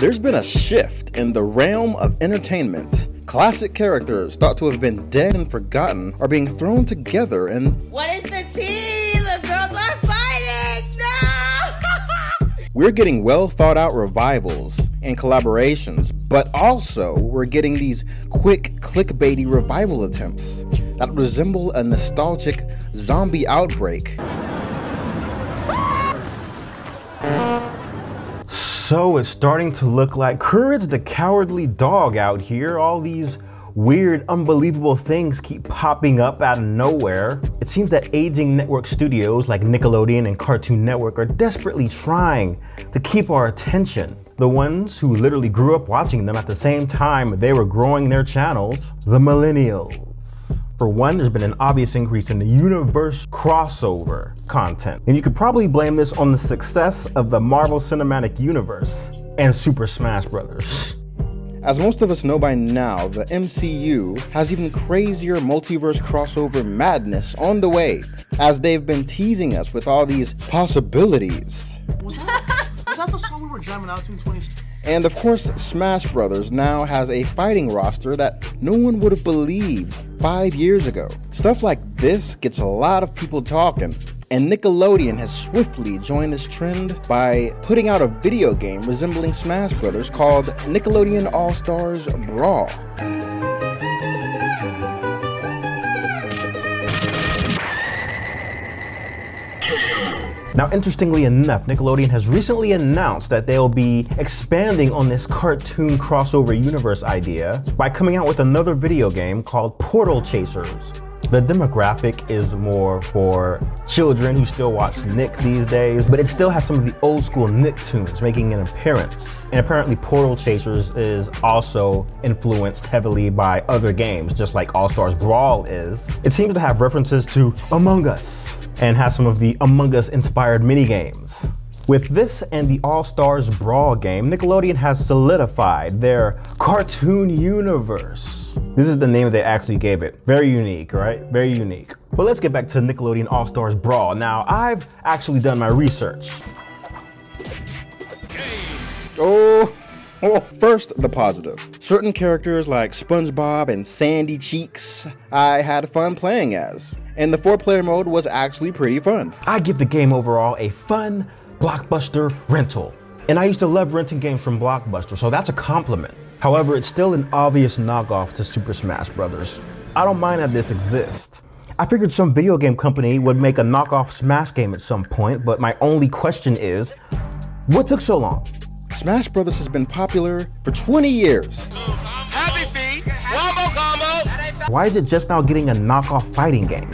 There's been a shift in the realm of entertainment. Classic characters thought to have been dead and forgotten are being thrown together and What is the tea? The girls are fighting! No! we're getting well thought out revivals and collaborations, but also we're getting these quick clickbaity revival attempts that resemble a nostalgic zombie outbreak. So it's starting to look like Courage the Cowardly Dog out here. All these weird, unbelievable things keep popping up out of nowhere. It seems that aging network studios like Nickelodeon and Cartoon Network are desperately trying to keep our attention. The ones who literally grew up watching them at the same time they were growing their channels, the millennials. For one, there's been an obvious increase in the universe crossover content. And you could probably blame this on the success of the Marvel Cinematic Universe and Super Smash Bros. As most of us know by now, the MCU has even crazier multiverse crossover madness on the way, as they've been teasing us with all these possibilities. That, the song we were jamming out to in 20? And of course, Smash Bros. now has a fighting roster that no one would have believed five years ago. Stuff like this gets a lot of people talking, and Nickelodeon has swiftly joined this trend by putting out a video game resembling Smash Bros. called Nickelodeon All Stars Brawl. Now, interestingly enough, Nickelodeon has recently announced that they'll be expanding on this cartoon crossover universe idea by coming out with another video game called Portal Chasers. The demographic is more for children who still watch Nick these days, but it still has some of the old school Nicktoons making an appearance. And apparently, Portal Chasers is also influenced heavily by other games, just like All Stars Brawl is. It seems to have references to Among Us and has some of the Among Us inspired minigames. With this and the All Stars Brawl game, Nickelodeon has solidified their cartoon universe. This is the name they actually gave it. Very unique, right? Very unique. But let's get back to Nickelodeon All Stars Brawl. Now, I've actually done my research. Oh, oh, first, the positive. Certain characters like SpongeBob and Sandy Cheeks, I had fun playing as. And the four player mode was actually pretty fun. I give the game overall a fun blockbuster rental. And I used to love renting games from Blockbuster, so that's a compliment. However, it's still an obvious knockoff to Super Smash Bros. I don't mind that this exists. I figured some video game company would make a knockoff Smash game at some point, but my only question is, what took so long? Smash Brothers has been popular for 20 years. Happy feet, combo. Why is it just now getting a knockoff fighting game?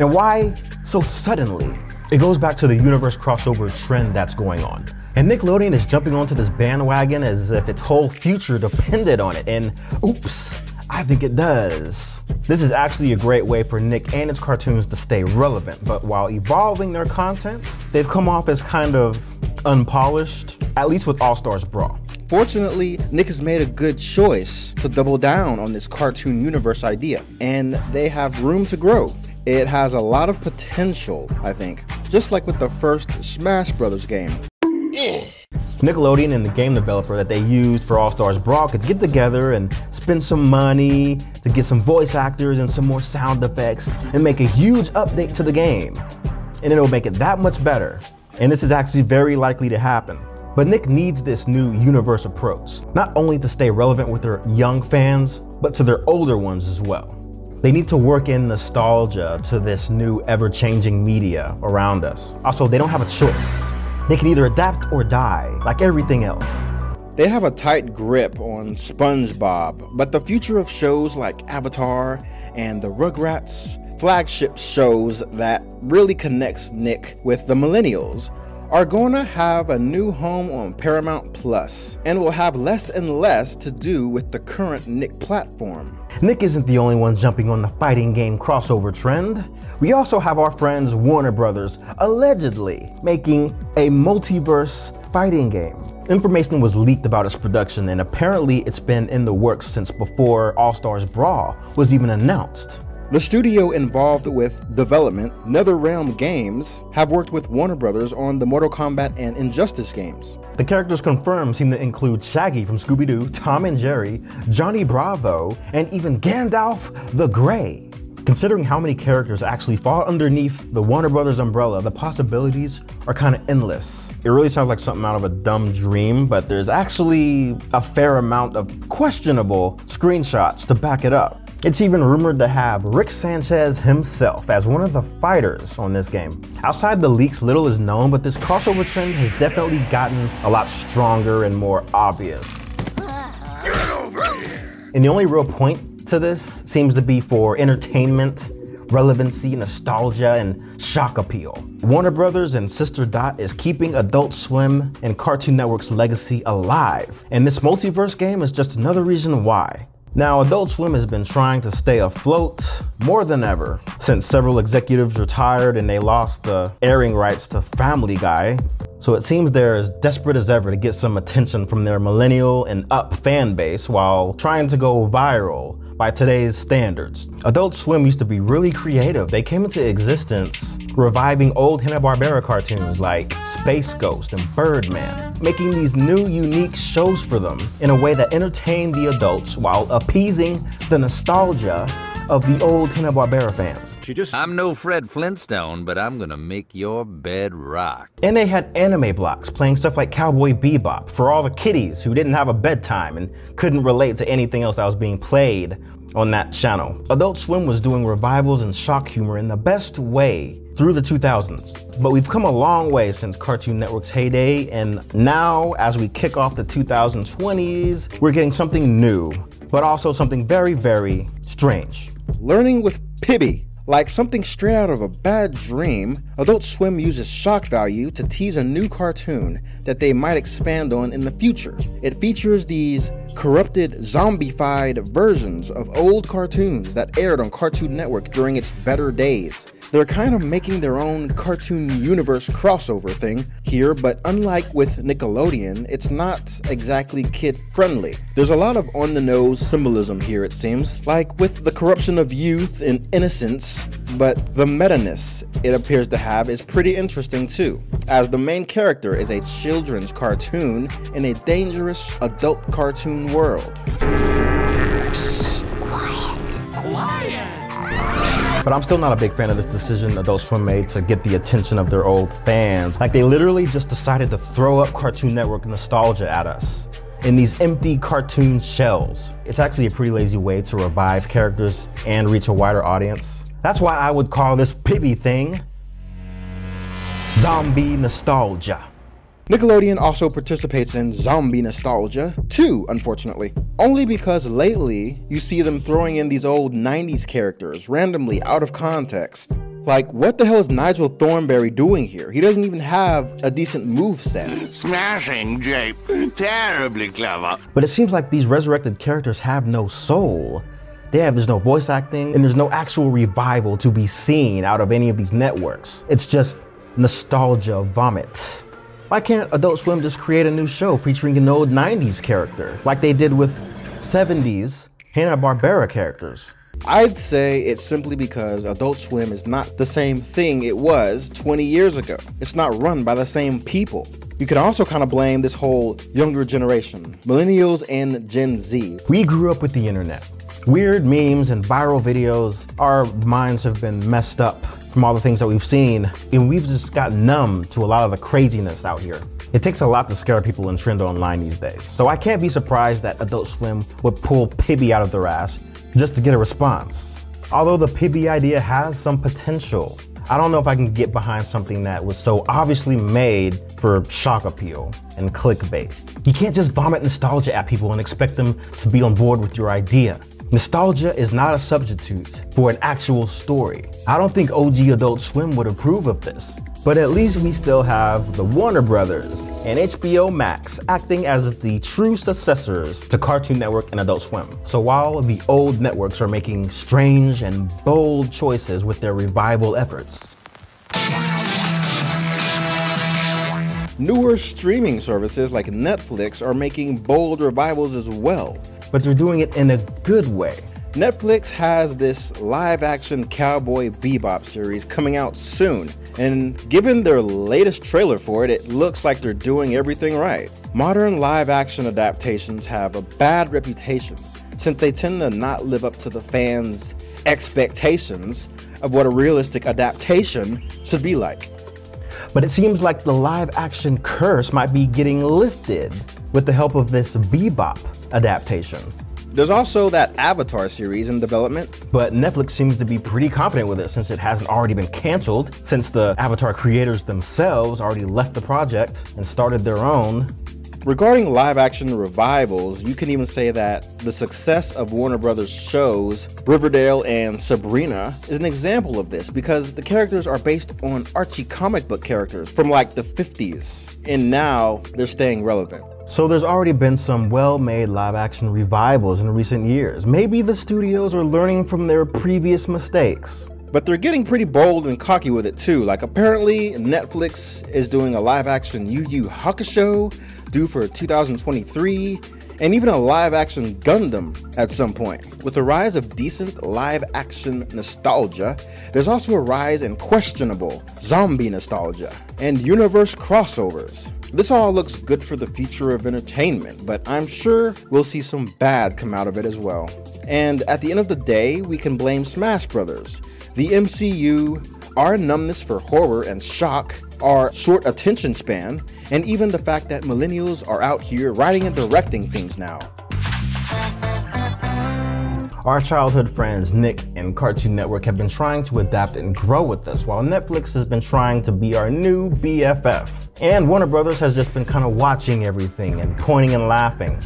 And why so suddenly? It goes back to the universe crossover trend that's going on. And Nickelodeon is jumping onto this bandwagon as if its whole future depended on it. And oops, I think it does. This is actually a great way for Nick and its cartoons to stay relevant, but while evolving their content, they've come off as kind of unpolished, at least with All Stars Brawl. Fortunately, Nick has made a good choice to double down on this cartoon universe idea, and they have room to grow. It has a lot of potential, I think, just like with the first Smash Brothers game. Nickelodeon and the game developer that they used for All Stars Brawl could get together and spend some money to get some voice actors and some more sound effects and make a huge update to the game. And it'll make it that much better. And this is actually very likely to happen. But Nick needs this new universe approach, not only to stay relevant with their young fans, but to their older ones as well. They need to work in nostalgia to this new ever changing media around us. Also, they don't have a choice. They can either adapt or die, like everything else. They have a tight grip on SpongeBob, but the future of shows like Avatar and the Rugrats, flagship shows that really connects Nick with the millennials, are going to have a new home on Paramount Plus and will have less and less to do with the current Nick platform. Nick isn't the only one jumping on the fighting game crossover trend. We also have our friends Warner Brothers allegedly making a multiverse fighting game. Information was leaked about its production, and apparently it's been in the works since before All Stars Brawl was even announced. The studio involved with development, NetherRealm Games, have worked with Warner Brothers on the Mortal Kombat and Injustice games. The characters confirmed seem to include Shaggy from Scooby Doo, Tom and Jerry, Johnny Bravo, and even Gandalf the Grey. Considering how many characters actually fall underneath the Warner Brothers umbrella, the possibilities are kind of endless. It really sounds like something out of a dumb dream, but there's actually a fair amount of questionable screenshots to back it up. It's even rumored to have Rick Sanchez himself as one of the fighters on this game. Outside the leaks, little is known, but this crossover trend has definitely gotten a lot stronger and more obvious. And the only real point to this seems to be for entertainment, relevancy, nostalgia, and shock appeal. Warner Brothers and Sister Dot is keeping Adult Swim and Cartoon Network's legacy alive, and this multiverse game is just another reason why. Now, Adult Swim has been trying to stay afloat more than ever since several executives retired and they lost the airing rights to Family Guy. So it seems they're as desperate as ever to get some attention from their millennial and up fan base while trying to go viral by today's standards. Adult Swim used to be really creative. They came into existence reviving old Hanna-Barbera cartoons like Space Ghost and Birdman, making these new unique shows for them in a way that entertained the adults while appeasing the nostalgia of the old Hanna-Barbera fans. She just I'm no Fred Flintstone, but I'm gonna make your bed rock. And they had anime blocks playing stuff like Cowboy Bebop for all the kiddies who didn't have a bedtime and couldn't relate to anything else that was being played on that channel. Adult Swim was doing revivals and shock humor in the best way through the 2000s. But we've come a long way since Cartoon Network's heyday, and now, as we kick off the 2020s, we're getting something new, but also something very, very strange. Learning with Pibby. Like something straight out of a bad dream, Adult Swim uses shock value to tease a new cartoon that they might expand on in the future. It features these corrupted, zombified versions of old cartoons that aired on Cartoon Network during its better days. They're kind of making their own cartoon universe crossover thing here, but unlike with Nickelodeon, it's not exactly kid friendly. There's a lot of on the nose symbolism here, it seems, like with the corruption of youth and innocence, but the meta ness it appears to have is pretty interesting too, as the main character is a children's cartoon in a dangerous adult cartoon world. But I'm still not a big fan of this decision Adult Swim made to get the attention of their old fans. Like they literally just decided to throw up Cartoon Network nostalgia at us in these empty cartoon shells. It's actually a pretty lazy way to revive characters and reach a wider audience. That's why I would call this Pibby thing zombie nostalgia. Nickelodeon also participates in zombie nostalgia, too, unfortunately. Only because lately, you see them throwing in these old 90s characters randomly out of context. Like, what the hell is Nigel Thornberry doing here? He doesn't even have a decent move set. Smashing, Jape. Terribly clever. But it seems like these resurrected characters have no soul. They have there's no voice acting and there's no actual revival to be seen out of any of these networks. It's just nostalgia vomit. Why can't Adult Swim just create a new show featuring an old 90s character, like they did with 70s Hanna-Barbera characters? I'd say it's simply because Adult Swim is not the same thing it was 20 years ago. It's not run by the same people. You can also kind of blame this whole younger generation, millennials and Gen Z. We grew up with the internet. Weird memes and viral videos, our minds have been messed up from all the things that we've seen, and we've just got numb to a lot of the craziness out here. It takes a lot to scare people and trend online these days. So I can't be surprised that Adult Swim would pull Pibby out of their ass just to get a response. Although the Pibby idea has some potential, I don't know if I can get behind something that was so obviously made for shock appeal and clickbait. You can't just vomit nostalgia at people and expect them to be on board with your idea. Nostalgia is not a substitute for an actual story. I don't think OG Adult Swim would approve of this. But at least we still have the Warner Brothers and HBO Max acting as the true successors to Cartoon Network and Adult Swim. So while the old networks are making strange and bold choices with their revival efforts, Newer streaming services like Netflix are making bold revivals as well. But they're doing it in a good way. Netflix has this live action Cowboy Bebop series coming out soon, and given their latest trailer for it, it looks like they're doing everything right. Modern live action adaptations have a bad reputation since they tend to not live up to the fans' expectations of what a realistic adaptation should be like. But it seems like the live action curse might be getting lifted with the help of this Bebop adaptation. There's also that Avatar series in development. But Netflix seems to be pretty confident with it since it hasn't already been canceled, since the Avatar creators themselves already left the project and started their own. Regarding live action revivals, you can even say that the success of Warner Brothers shows Riverdale and Sabrina is an example of this because the characters are based on Archie comic book characters from like the 50s, and now they're staying relevant. So there's already been some well-made live-action revivals in recent years. Maybe the studios are learning from their previous mistakes. But they're getting pretty bold and cocky with it too. Like apparently Netflix is doing a live action Yu Yu Hakusho due for 2023 and even a live action Gundam at some point. With the rise of decent live action nostalgia, there's also a rise in questionable zombie nostalgia and universe crossovers. This all looks good for the future of entertainment, but I'm sure we'll see some bad come out of it as well. And at the end of the day, we can blame Smash Brothers, the MCU, our numbness for horror and shock, our short attention span, and even the fact that millennials are out here writing and directing things now. Our childhood friends Nick and Cartoon Network have been trying to adapt and grow with us, while Netflix has been trying to be our new BFF. And Warner Brothers has just been kind of watching everything and pointing and laughing.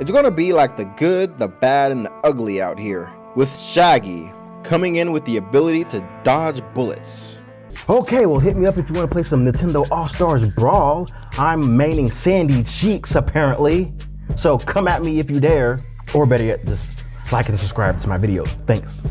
It's gonna be like the good, the bad, and the ugly out here, with Shaggy coming in with the ability to dodge bullets. Okay, well, hit me up if you want to play some Nintendo All Stars Brawl. I'm maining Sandy Cheeks, apparently. So come at me if you dare. Or better yet, just like and subscribe to my videos. Thanks.